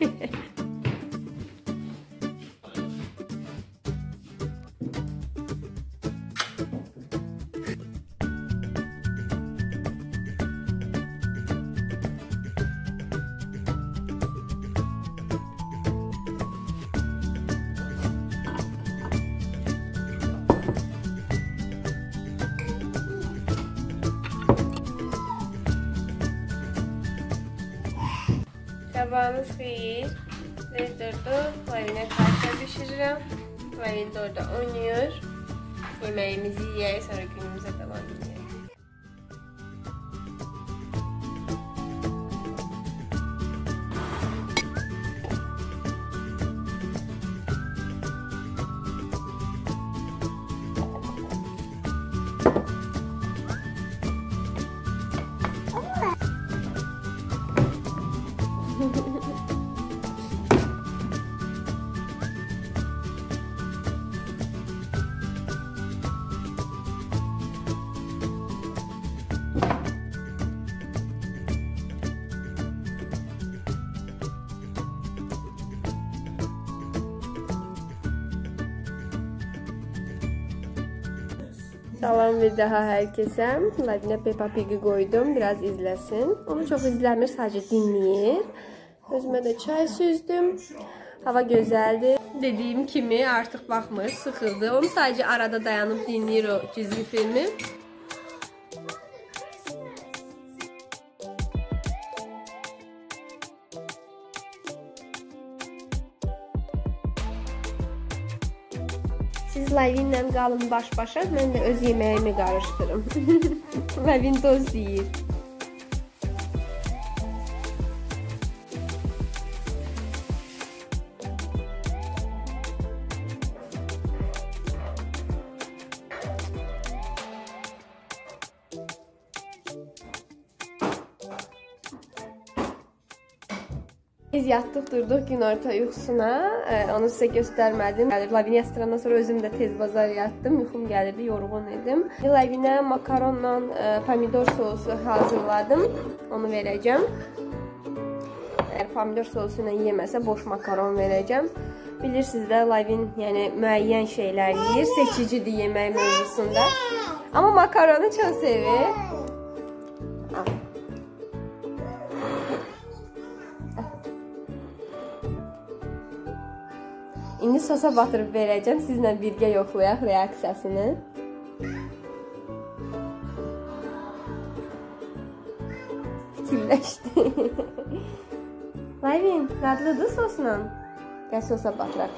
yeah Tabağımız büyük. Risotto marine karşı pişiririm. Marine orada oynuyor. Yemeğimizi yer sonra günümüze devam ediyor. Salam bir daha herkese. Ladinə Peppa Pig'i koydum. Biraz izləsin. Onu çox izləmir, sadəcə dinləyir. Özümə də çay süzdüm. Hava gözəldir. Dediyim kimi artıq baxmır, sıxıldı. Onu sadəcə arada dayanıb dinləyir o çizgi filmi. Siz Lavinlə qalın baş-başa, mən də öz yeməyimi qarışdırım. Lavin doz yeyir. Biz yatdıq, durduq günorta yuxusuna. Ee, onu sizə göstərmədim. Yəni, Lavinia yastırandan sonra özüm də tez bazar yatdım. Yuxum gəlirdi, yorğun idim. Lavinia makaronla e, pomidor sosu hazırladım. Onu verəcəm. Əgər pomidor sosu ilə yeməsə, boş makaron verəcəm. Bilirsiniz də, Lavin yəni müəyyən şeylər yeyir, seçicidir yemək mövzusunda. Amma makaronu çox sevir. İndi sosa batırıb verəcəm. Sizlə birgə yoxlayaq reaksiyasını. Fikirləşdi. Layvin, dadlıdır sosla. Gəl sosa batıraq.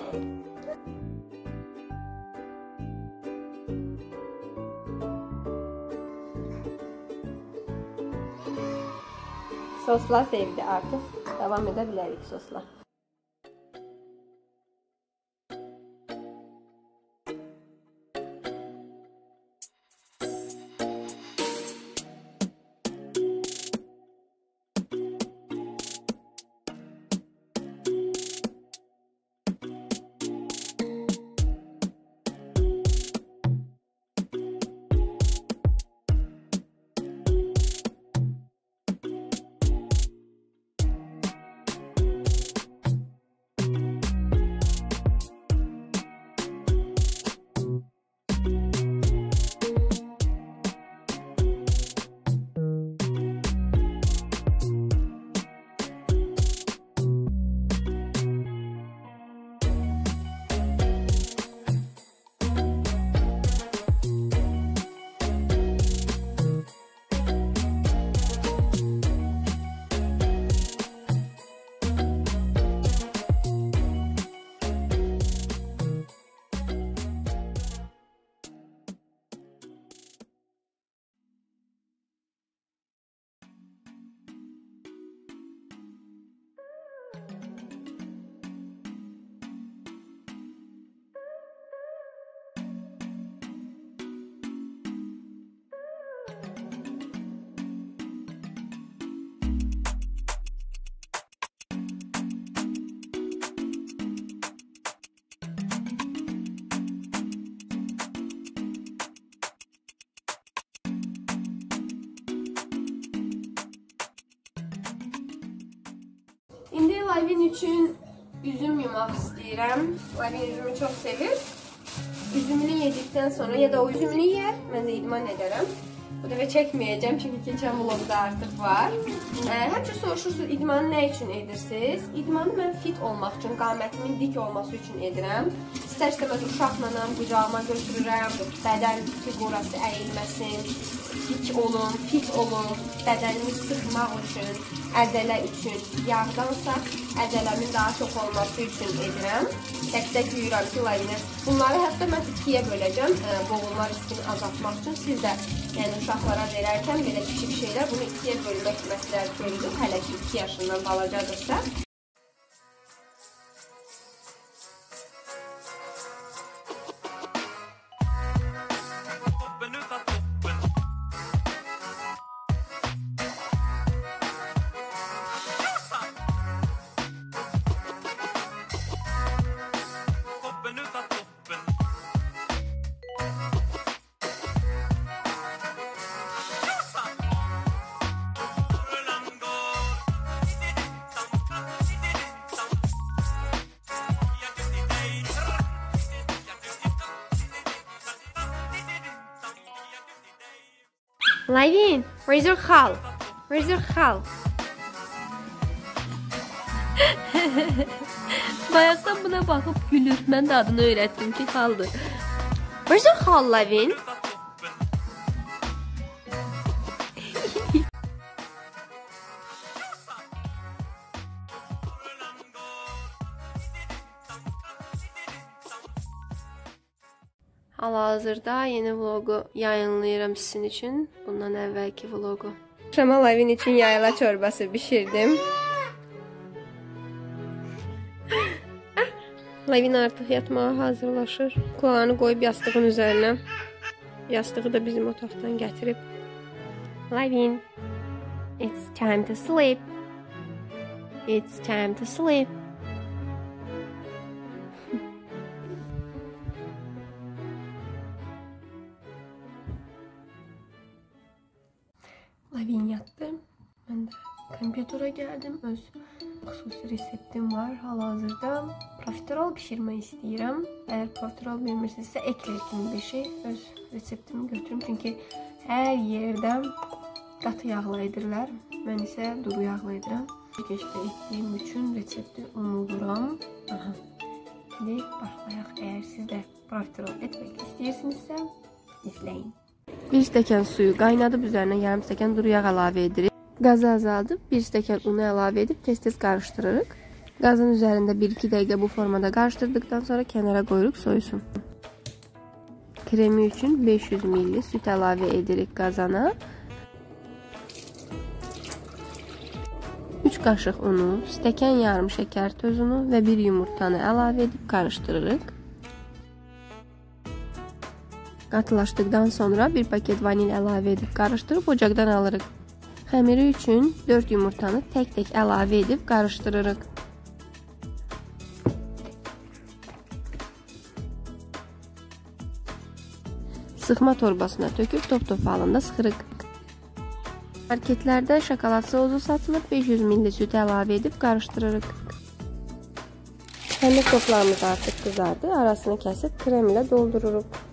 Sosla sevdi artıq. Davam edə bilərik sosla. Lavin üçün üzüm yumaq istəyirəm. Lavin üzümü çox sevir. Üzümünü yedikdən sonra ya da o üzümünü yer, mən də idman edərəm. Bu dəfə çəkməyəcəm çünki keçən vlogda artıq var. Ə, həmçə soruşursunuz idmanı nə üçün edirsiniz? İdmanı mən fit olmaq üçün, qamətimin dik olması üçün edirəm. İstər-istəməz uşaqla qucağıma götürürəm, bədən fiqurası əyilməsin, dik olun, fit olun, bədənimi sıxmaq üçün, əzələ üçün, yağdansa əzələmin daha çox olması üçün edirəm. Tək-tək yuyuram ki, lavinə. Bunları hətta mən ikiyə böləcəm, boğulma riskini azaltmaq üçün. Siz də yəni uşaqlara verərkən belə kiçik şeylər bunu ikiyə bölmək məsləhət görülür. Hələ ki 2 yaşından balacadırsa. Lavin, where's your hal? Where's your hal? Bayaqdan buna baxıb gülür. Mən də adını öyrətdim ki, xaldır. Where's your hal, Lavin? Hal-hazırda yeni vlogu yayınlayıram sizin üçün. Bundan əvvəlki vlogu. Şama Lavin üçün yayla çorbası bişirdim. Lavin artıq yatmağa hazırlaşır. Kulağını qoyub yastığın üzərinə. Yastığı da bizim otaqdan gətirib. Lavin, it's time to sleep. It's time to sleep. Gəldim. Öz xüsusi reseptim var hal-hazırda. Profiterol bişirmək istəyirəm. Əgər profiterol bilmirsinizsə, ekler kimi bir şey. Öz reseptimi götürüm. Çünki hər yerdə qatı yağla edirlər. Mən isə duru yağla edirəm. Keçdə etdiyim üçün resepti unuduram. Aha. İndi başlayaq. Əgər siz də profiterol etmək istəyirsinizsə, izləyin. Bir stəkan suyu qaynadıb üzərinə yarım stəkan duru yağ əlavə edirik. Qazı azaldıb bir stəkan unu əlavə edib tez-tez qarışdırırıq. Qazın üzərində 1-2 dəqiqə bu formada qarışdırdıqdan sonra kənara qoyuruq soyusun. Kremi üçün 500 ml süt əlavə edirik qazana. 3 qaşıq unu, stəkan yarım şəkər tozunu və 1 yumurtanı əlavə edib qarışdırırıq. Qatılaşdıqdan sonra bir paket vanil əlavə edib qarışdırıb ocaqdan alırıq. Xəmiri üçün 4 yumurtanı tək-tək əlavə edib qarışdırırıq. Sıxma torbasına töküb top-top halında sıxırıq. Marketlərdə şokolad sosu satılır, 500 ml süt əlavə edib qarışdırırıq. Xəmir toplarımız artıq qızardı, arasını kəsib krem ilə doldururuq.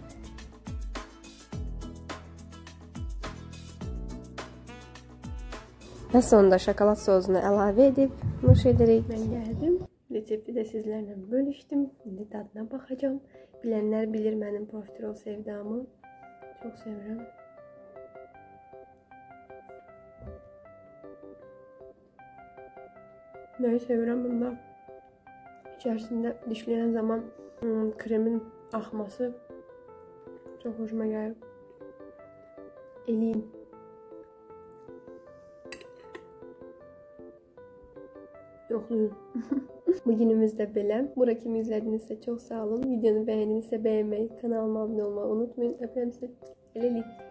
Və sonda şokolad sosunu əlavə edib nuş edirik. Mən gəldim. Resepti də sizlərlə bölüşdüm. İndi dadına baxacağam. Bilənlər bilir mənim profiterol sevdamı. Çox sevirəm. Nəyi sevirəm bunda? İçərisində dişləyən zaman hmm, kremin axması çox xoşuma gəlir. Eləyim. Yoxlayın. Bugünümüz də belə. Bura kimi izlədinizsə çox sağ olun. Videonu bəyəndinizsə bəyənməyi, kanalıma abunə olmağı unutmayın. Öpürəm sizi. Eləlik.